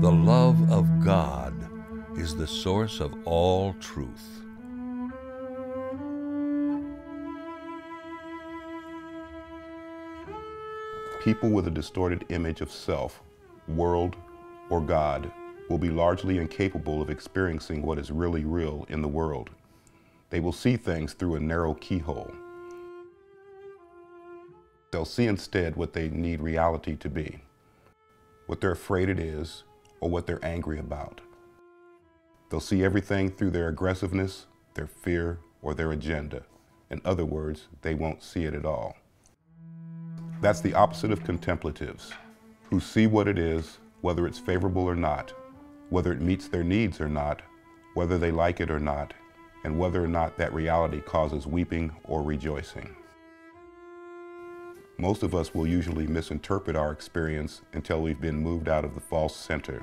The love of God is the source of all truth. People with a distorted image of self, world, or God will be largely incapable of experiencing what is really real in the world. They will see things through a narrow keyhole. They'll see instead what they need reality to be, what they're afraid it is, or what they're angry about. They'll see everything through their aggressiveness, their fear, or their agenda. In other words, they won't see it at all. That's the opposite of contemplatives, who see what it is, whether it's favorable or not, whether it meets their needs or not, whether they like it or not, and whether or not that reality causes weeping or rejoicing. Most of us will usually misinterpret our experience until we've been moved out of the false center.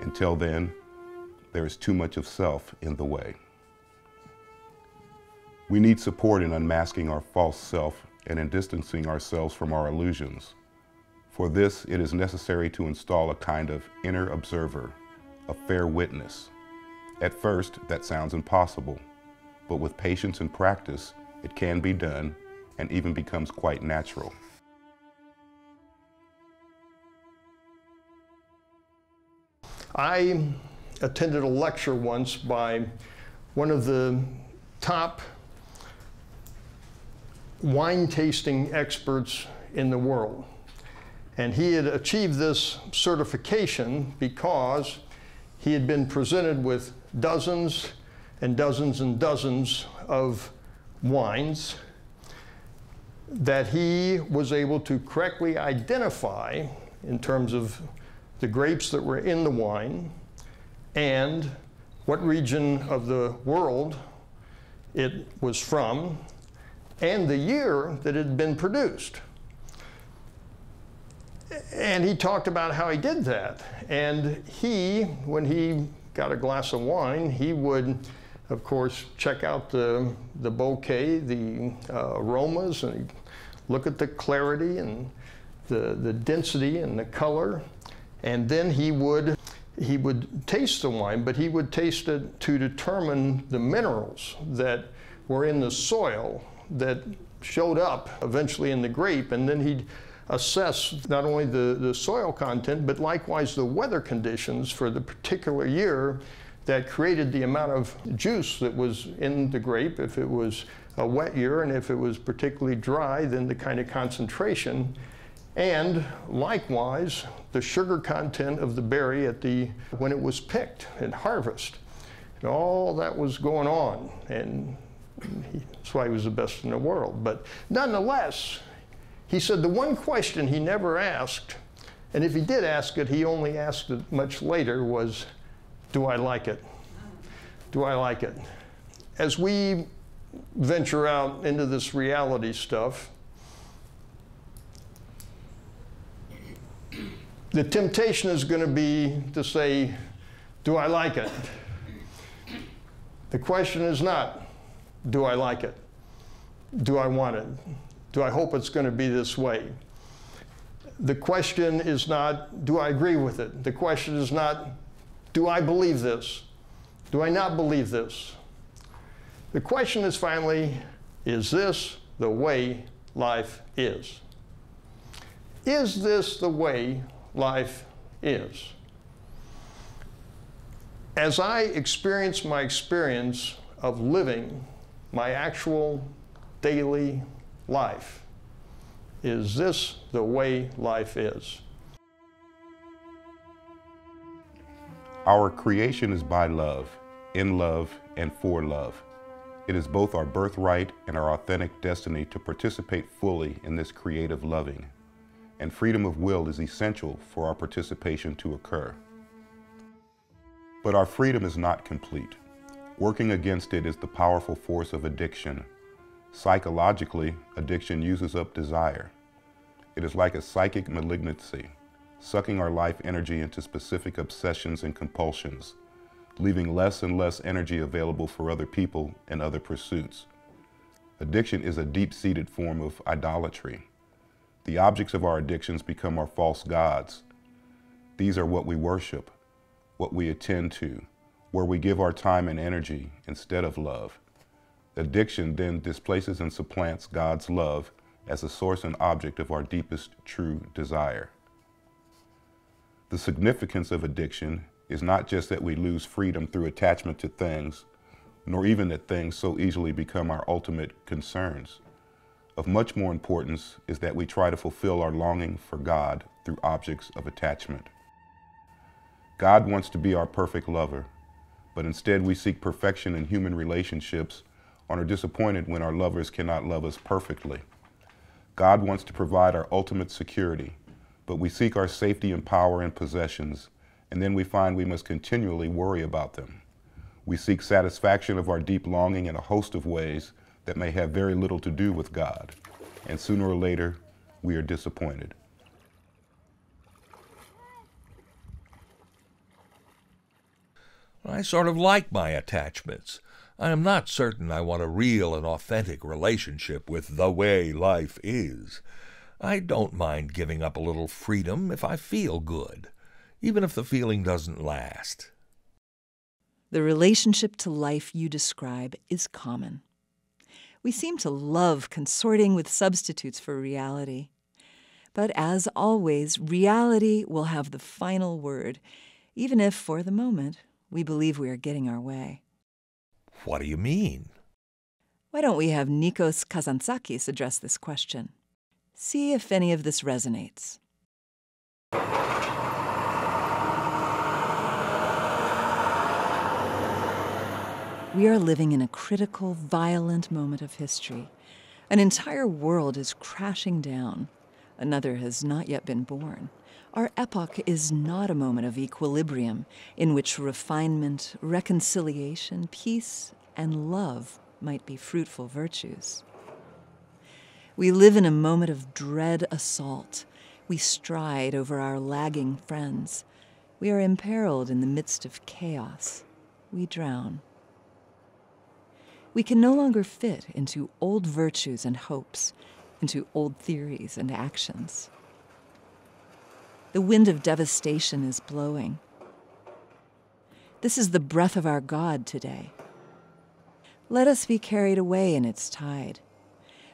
Until then, there is too much of self in the way. We need support in unmasking our false self and in distancing ourselves from our illusions. For this, it is necessary to install a kind of inner observer, a fair witness. At first, that sounds impossible, but with patience and practice, it can be done and even becomes quite natural. I attended a lecture once by one of the top wine tasting experts in the world. And he had achieved this certification because he had been presented with dozens and dozens and dozens of wines that he was able to correctly identify in terms of the grapes that were in the wine and what region of the world it was from and the year that it had been produced. And he talked about how he did that. And he, when he got a glass of wine, he would, of course, check out the, the bouquet, the uh, aromas, and look at the clarity and the, the density and the color. And then he would, he would taste the wine, but he would taste it to determine the minerals that were in the soil that showed up eventually in the grape. And then he'd assess not only the, the soil content, but likewise the weather conditions for the particular year that created the amount of juice that was in the grape. If it was a wet year and if it was particularly dry, then the kind of concentration. And likewise, the sugar content of the berry at the when it was picked and harvest. And all that was going on. And he, that's why he was the best in the world. But nonetheless, he said the one question he never asked, and if he did ask it, he only asked it much later, was, Do I like it? Do I like it? As we venture out into this reality stuff, the temptation is going to be to say, Do I like it? The question is not, Do I like it? Do I want it? Do I hope it's going to be this way? The question is not, do I agree with it? The question is not, do I believe this? Do I not believe this? The question is finally, is this the way life is? Is this the way life is? As I experience my experience of living my actual daily life. Is this the way life is? Our creation is by love, in love, and for love. It is both our birthright and our authentic destiny to participate fully in this creative loving, and freedom of will is essential for our participation to occur. But our freedom is not complete. Working against it is the powerful force of addiction, Psychologically, addiction uses up desire. It is like a psychic malignancy, sucking our life energy into specific obsessions and compulsions, leaving less and less energy available for other people and other pursuits. Addiction is a deep-seated form of idolatry. The objects of our addictions become our false gods. These are what we worship, what we attend to, where we give our time and energy instead of love. Addiction then displaces and supplants God's love as the source and object of our deepest true desire. The significance of addiction is not just that we lose freedom through attachment to things, nor even that things so easily become our ultimate concerns. Of much more importance is that we try to fulfill our longing for God through objects of attachment. God wants to be our perfect lover, but instead we seek perfection in human relationships and are disappointed when our lovers cannot love us perfectly. God wants to provide our ultimate security, but we seek our safety and power in possessions, and then we find we must continually worry about them. We seek satisfaction of our deep longing in a host of ways that may have very little to do with God, and sooner or later, we are disappointed. I sort of like my attachments. I am not certain I want a real and authentic relationship with the way life is. I don't mind giving up a little freedom if I feel good, even if the feeling doesn't last. The relationship to life you describe is common. We seem to love consorting with substitutes for reality. But as always, reality will have the final word, even if, for the moment, we believe we are getting our way. What do you mean? Why don't we have Nikos Kazantzakis address this question? See if any of this resonates. We are living in a critical, violent moment of history. An entire world is crashing down. Another has not yet been born. Our epoch is not a moment of equilibrium in which refinement, reconciliation, peace, and love might be fruitful virtues. We live in a moment of dread assault. We stride over our lagging friends. We are imperiled in the midst of chaos. We drown. We can no longer fit into old virtues and hopes, into old theories and actions. The wind of devastation is blowing. This is the breath of our God today. Let us be carried away in its tide.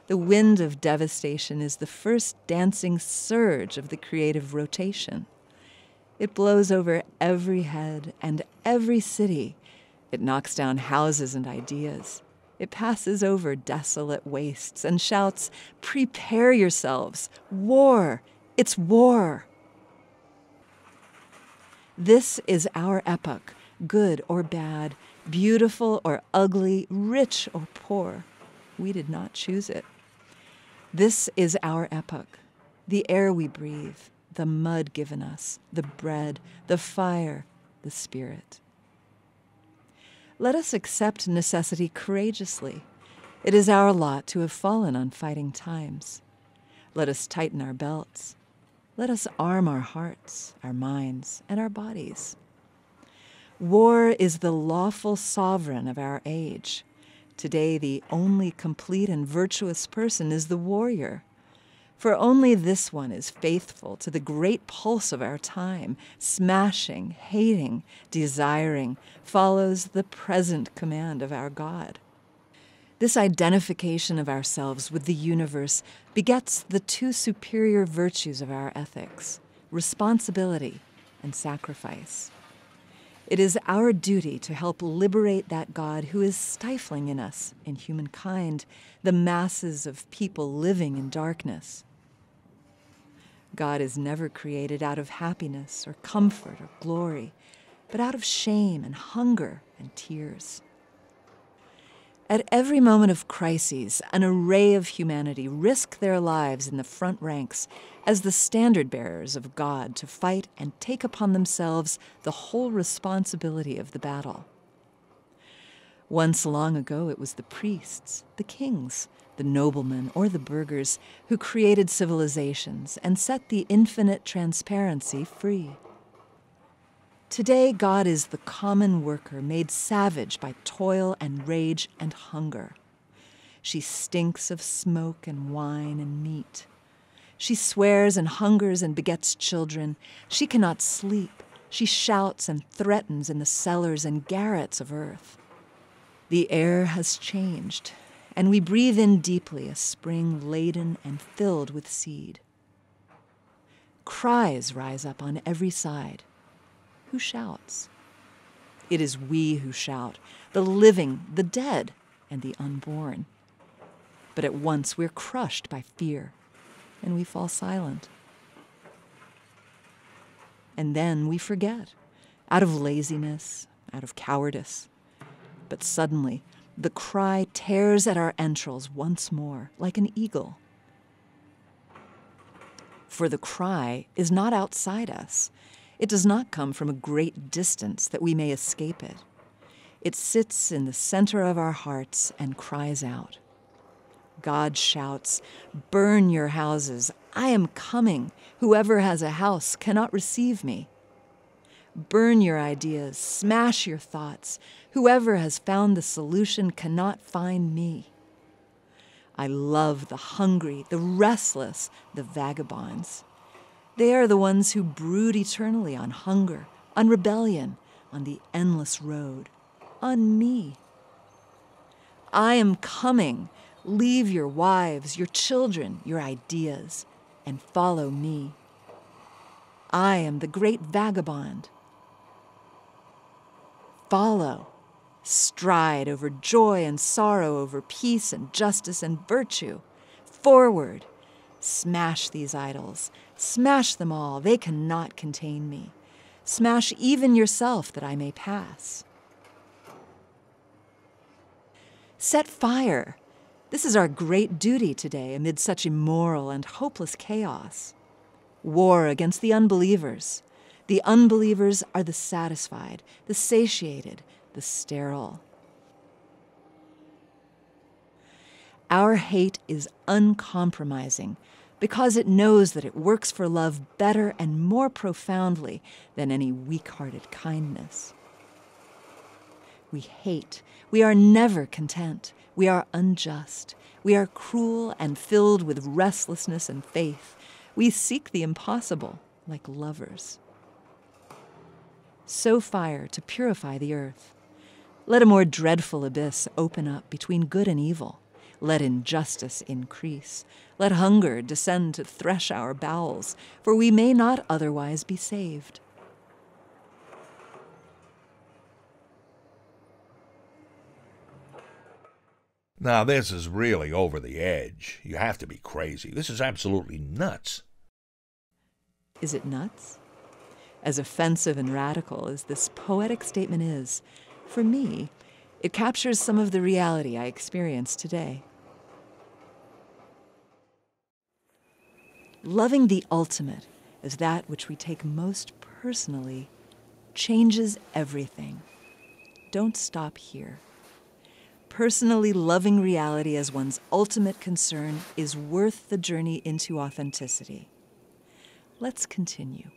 The wind of devastation is the first dancing surge of the creative rotation. It blows over every head and every city. It knocks down houses and ideas. It passes over desolate wastes and shouts, Prepare yourselves! War! It's war! This is our epoch, good or bad, beautiful or ugly, rich or poor. We did not choose it. This is our epoch, the air we breathe, the mud given us, the bread, the fire, the spirit. Let us accept necessity courageously. It is our lot to have fallen on fighting times. Let us tighten our belts. Let us arm our hearts, our minds, and our bodies. War is the lawful sovereign of our age. Today, the only complete and virtuous person is the warrior. For only this one is faithful to the great pulse of our time, smashing, hating, desiring, follows the present command of our God. This identification of ourselves with the universe begets the two superior virtues of our ethics responsibility and sacrifice. It is our duty to help liberate that God who is stifling in us, in humankind, the masses of people living in darkness. God is never created out of happiness or comfort or glory, but out of shame and hunger and tears. At every moment of crises, an array of humanity risk their lives in the front ranks as the standard bearers of God to fight and take upon themselves the whole responsibility of the battle. Once long ago, it was the priests, the kings, the noblemen, or the burghers who created civilizations and set the infinite transparency free. Today, God is the common worker made savage by toil and rage and hunger. She stinks of smoke and wine and meat. She swears and hungers and begets children. She cannot sleep. She shouts and threatens in the cellars and garrets of earth. The air has changed, and we breathe in deeply a spring laden and filled with seed. Cries rise up on every side. Who shouts? It is we who shout, the living, the dead, and the unborn. But at once we're crushed by fear, and we fall silent. And then we forget, out of laziness, out of cowardice. But suddenly, the cry tears at our entrails once more, like an eagle. For the cry is not outside us. It does not come from a great distance that we may escape it. It sits in the center of our hearts and cries out. God shouts, Burn your houses. I am coming. Whoever has a house cannot receive me. Burn your ideas, smash your thoughts. Whoever has found the solution cannot find me. I love the hungry, the restless, the vagabonds. They are the ones who brood eternally on hunger, on rebellion, on the endless road, on me. I am coming. Leave your wives, your children, your ideas, and follow me. I am the great vagabond. Follow. Stride over joy and sorrow, over peace and justice and virtue. Forward. Smash these idols. Smash them all. They cannot contain me. Smash even yourself that I may pass. Set fire. This is our great duty today amid such immoral and hopeless chaos. War against the unbelievers. The unbelievers are the satisfied, the satiated, the sterile. Our hate is uncompromising because it knows that it works for love better and more profoundly than any weak hearted kindness. We hate. We are never content. We are unjust. We are cruel and filled with restlessness and faith. We seek the impossible like lovers. Sow fire to purify the earth. Let a more dreadful abyss open up between good and evil. Let injustice increase. Let hunger descend to thresh our bowels, for we may not otherwise be saved. Now, this is really over the edge. You have to be crazy. This is absolutely nuts. Is it nuts? As offensive and radical as this poetic statement is, for me, it captures some of the reality I experience today. Loving the ultimate as that which we take most personally changes everything. Don't stop here. Personally loving reality as one's ultimate concern is worth the journey into authenticity. Let's continue.